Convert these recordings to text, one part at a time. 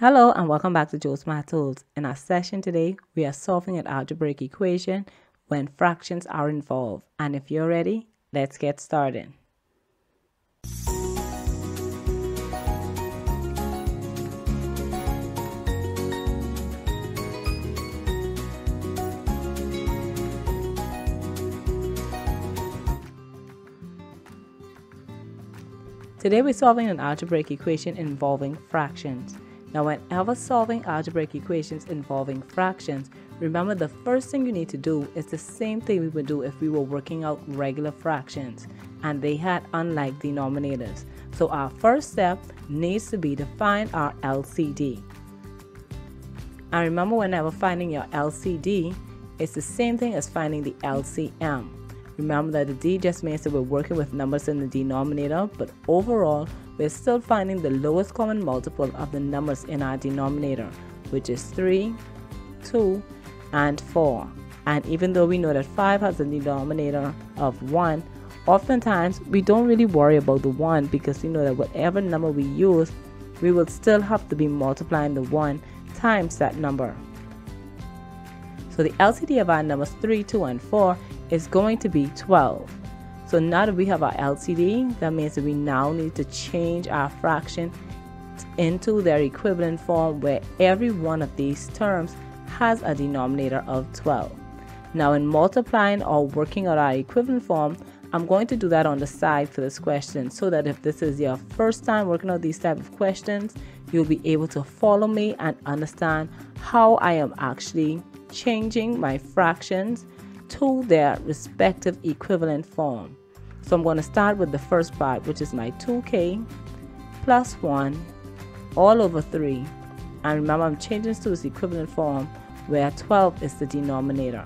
Hello and welcome back to Jewels Math Tools. In our session today, we are solving an algebraic equation when fractions are involved. And if you're ready, let's get started. Today we're solving an algebraic equation involving fractions. Now whenever solving algebraic equations involving fractions, remember the first thing you need to do is the same thing we would do if we were working out regular fractions and they had unlike denominators. So our first step needs to be to find our LCD. And remember whenever finding your LCD, it's the same thing as finding the LCM. Remember that the D just means that we're working with numbers in the denominator, but overall we're still finding the lowest common multiple of the numbers in our denominator, which is 3, 2, and 4. And even though we know that 5 has a denominator of 1, oftentimes we don't really worry about the 1 because we know that whatever number we use, we will still have to be multiplying the 1 times that number. So the LCD of our numbers 3, 2, and 4 is going to be 12. So now that we have our LCD, that means that we now need to change our fraction into their equivalent form where every one of these terms has a denominator of 12. Now in multiplying or working out our equivalent form, I'm going to do that on the side for this question so that if this is your first time working out these type of questions, you'll be able to follow me and understand how I am actually changing my fractions to their respective equivalent form. So I'm going to start with the first part, which is my 2k plus 1 all over 3. And remember, I'm changing this to its equivalent form where 12 is the denominator.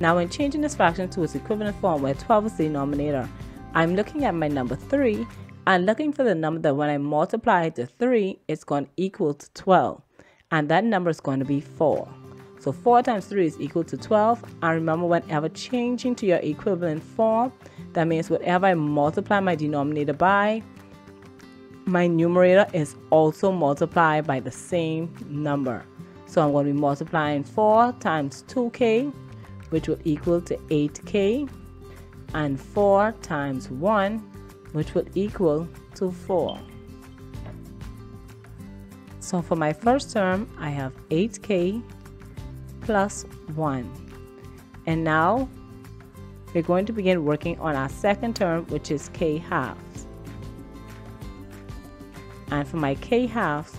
Now, when changing this fraction to its equivalent form where 12 is the denominator, I'm looking at my number 3 and looking for the number that when I multiply it to 3, it's going to equal to 12. And that number is going to be 4. So 4 times 3 is equal to 12. And remember, whenever changing to your equivalent form, that means whatever I multiply my denominator by, my numerator is also multiplied by the same number. So I'm going to be multiplying 4 times 2k, which will equal to 8k, and 4 times 1, which will equal to 4. So for my first term, I have 8k plus 1. And now we're going to begin working on our second term, which is k halves. And for my k halves,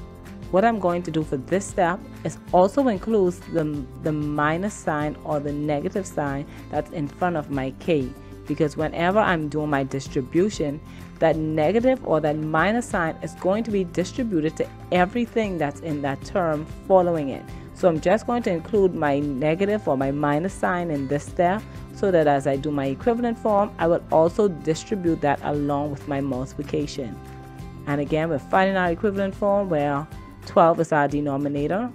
what I'm going to do for this step is also includes the, the minus sign or the negative sign that's in front of my k because whenever I'm doing my distribution, that negative or that minus sign is going to be distributed to everything that's in that term following it. So I'm just going to include my negative or my minus sign in this step so that as I do my equivalent form, I will also distribute that along with my multiplication. And again, we're finding our equivalent form where 12 is our denominator.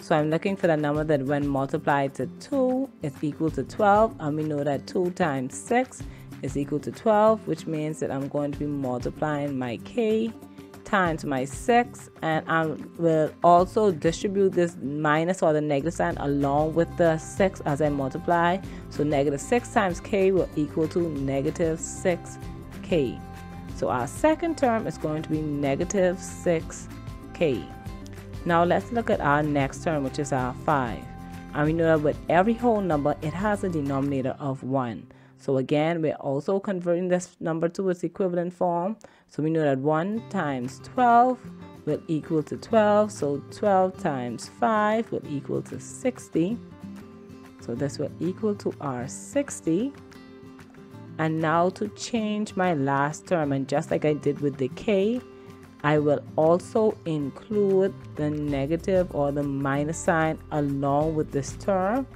So I'm looking for the number that when multiplied to 2 is equal to 12. And we know that 2 times 6 is equal to 12, which means that I'm going to be multiplying my k times my 6 and I will also distribute this minus or the negative sign along with the 6 as I multiply. So negative 6 times k will equal to negative 6k. So our second term is going to be negative 6k. Now let's look at our next term which is our 5. And we know that with every whole number it has a denominator of 1. So again, we're also converting this number to its equivalent form. So we know that 1 times 12 will equal to 12. So 12 times 5 will equal to 60. So this will equal to our 60. And now to change my last term, and just like I did with the k, I will also include the negative or the minus sign along with this term.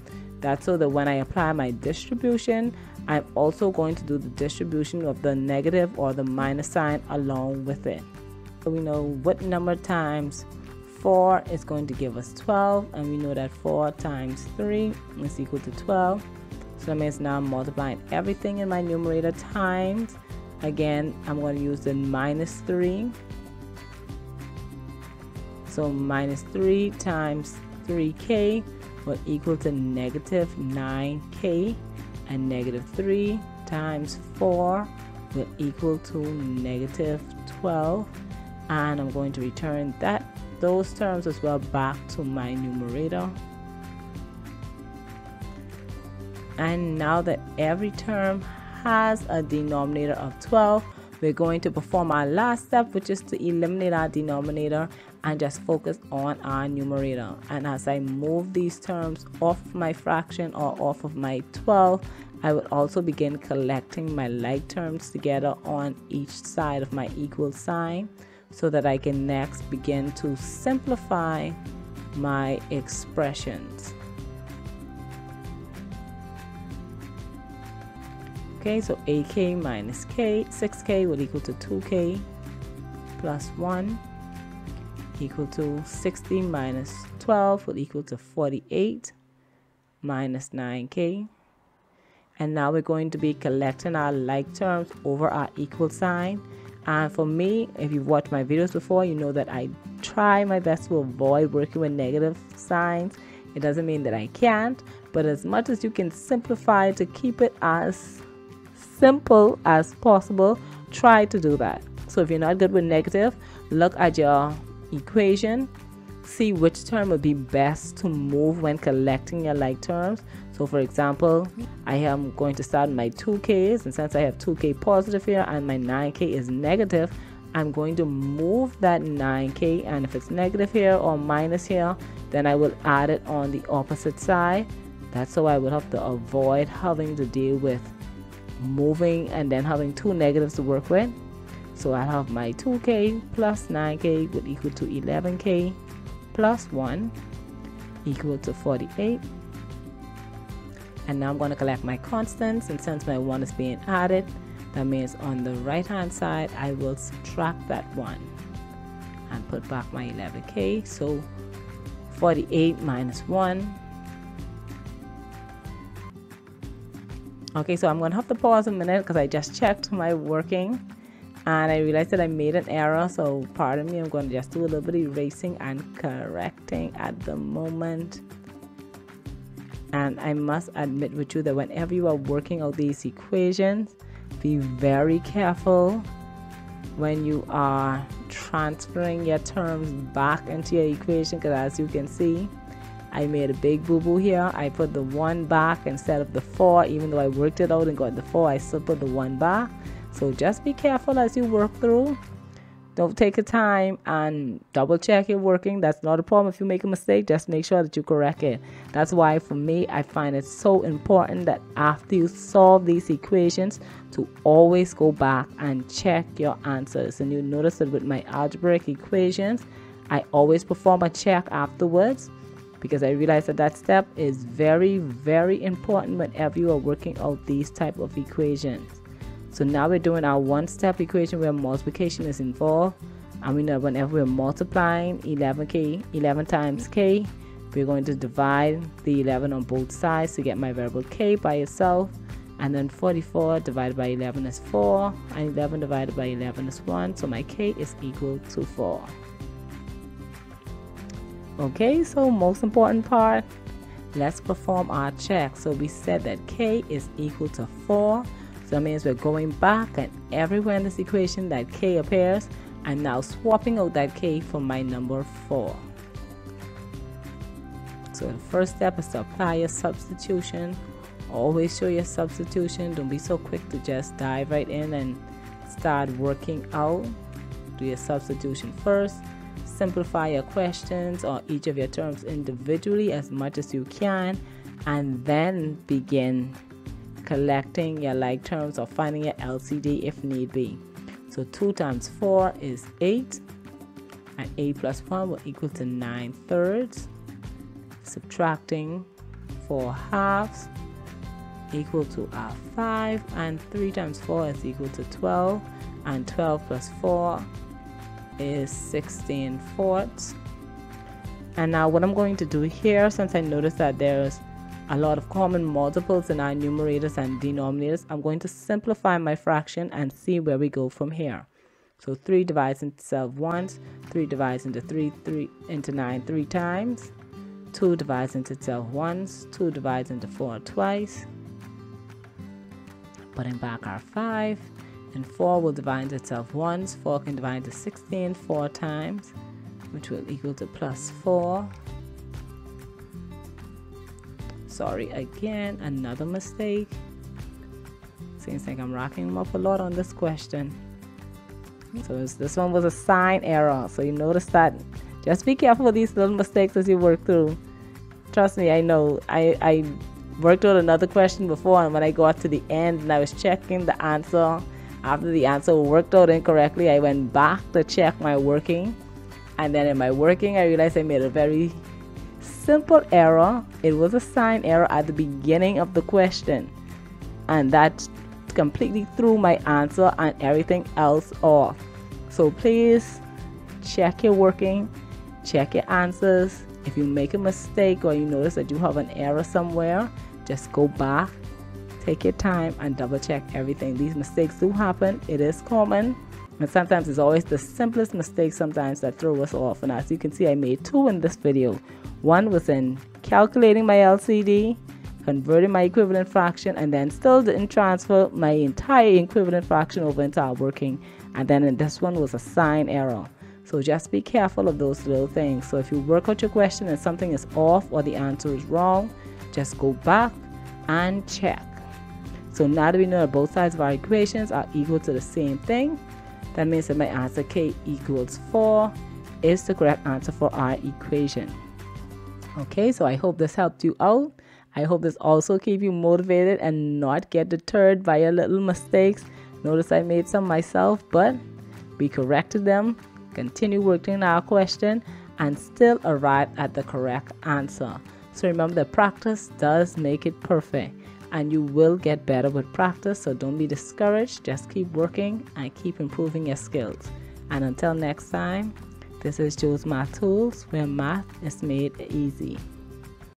That's so that when I apply my distribution, I'm also going to do the distribution of the negative or the minus sign along with it. So we know what number times 4 is going to give us 12 and we know that 4 times 3 is equal to 12. So that means now I'm multiplying everything in my numerator times. Again, I'm going to use the minus 3 So minus 3 times 3k will equal to negative 9k and negative 3 times 4 will equal to negative 12 and I'm going to return that those terms as well back to my numerator. And now that every term has a denominator of 12 we're going to perform our last step which is to eliminate our denominator and just focus on our numerator and as I move these terms off my fraction or off of my 12 I will also begin collecting my like terms together on each side of my equal sign so that I can next begin to simplify my expressions. Okay, so ak minus k, 6k will equal to 2k plus 1 equal to 60 minus 12 will equal to 48 minus 9k. And now we're going to be collecting our like terms over our equal sign. And for me, if you've watched my videos before, you know that I try my best to avoid working with negative signs. It doesn't mean that I can't, but as much as you can simplify to keep it as simple as possible, try to do that. So if you're not good with negative, look at your equation, see which term would be best to move when collecting your like terms. So for example, I am going to start my 2k's and since I have 2k positive here and my 9k is negative, I'm going to move that 9k and if it's negative here or minus here, then I will add it on the opposite side. That's so I would have to avoid having to deal with moving and then having two negatives to work with. So I have my 2k plus 9k would equal to 11k plus 1 equal to 48. And now I'm going to collect my constants and since my 1 is being added, that means on the right hand side I will subtract that 1 and put back my 11k. So 48 minus 1 Okay, so I'm going to have to pause a minute because I just checked my working and I realized that I made an error. So pardon me, I'm going to just do a little bit of erasing and correcting at the moment. And I must admit with you that whenever you are working out these equations, be very careful when you are transferring your terms back into your equation because as you can see, I made a big boo-boo here. I put the one back instead of the four. Even though I worked it out and got the four, I still put the one back. So just be careful as you work through. Don't take your time and double check it working. That's not a problem. If you make a mistake, just make sure that you correct it. That's why for me, I find it so important that after you solve these equations to always go back and check your answers. And you notice that with my algebraic equations, I always perform a check afterwards because I realize that that step is very, very important whenever you are working out these type of equations. So now we're doing our one-step equation where multiplication is involved. And we know whenever we're multiplying 11k, 11 times k, we're going to divide the 11 on both sides to get my variable k by itself. And then 44 divided by 11 is 4, and 11 divided by 11 is 1. So my k is equal to 4. Okay, so most important part, let's perform our check. So we said that k is equal to 4. So that means we're going back and everywhere in this equation that k appears, I'm now swapping out that k for my number 4. So the first step is to apply your substitution. Always show your substitution. Don't be so quick to just dive right in and start working out. Do your substitution first simplify your questions or each of your terms individually as much as you can and then begin collecting your like terms or finding your LCD if need be. So 2 times 4 is 8 and 8 plus 1 will equal to 9 thirds. Subtracting 4 halves equal to our 5 and 3 times 4 is equal to 12 and 12 plus 4 is 16 fourths and now what I'm going to do here since I noticed that there's a lot of common multiples in our numerators and denominators I'm going to simplify my fraction and see where we go from here So 3 divides itself once, 3 divides into 3, 3 into 9 three times, 2 divides into itself once, 2 divides into 4 twice. Putting back our 5, and 4 will divide into itself once, 4 can divide into 16 4 times, which will equal to plus 4. Sorry again, another mistake. Seems like I'm racking them up a lot on this question. So this one was a sign error. So you notice that. Just be careful with these little mistakes as you work through. Trust me, I know. I, I worked out another question before, and when I got to the end and I was checking the answer, after the answer worked out incorrectly, I went back to check my working. And then in my working, I realized I made a very simple error. It was a sign error at the beginning of the question. And that completely threw my answer and everything else off. So please check your working, check your answers. If you make a mistake or you notice that you have an error somewhere, just go back, take your time, and double check everything. These mistakes do happen, it is common. And sometimes it's always the simplest mistakes sometimes that throw us off. And as you can see, I made two in this video. One was in calculating my LCD converting my equivalent fraction and then still didn't transfer my entire equivalent fraction over into our working and then in this one was a sign error so just be careful of those little things so if you work out your question and something is off or the answer is wrong just go back and check so now that we know that both sides of our equations are equal to the same thing that means that my answer k equals 4 is the correct answer for our equation okay so i hope this helped you out I hope this also keep you motivated and not get deterred by your little mistakes. Notice I made some myself, but we corrected them, continue working on our question, and still arrive at the correct answer. So remember that practice does make it perfect and you will get better with practice. So don't be discouraged. Just keep working and keep improving your skills. And until next time, this is Jewels Math Tools where math is made easy.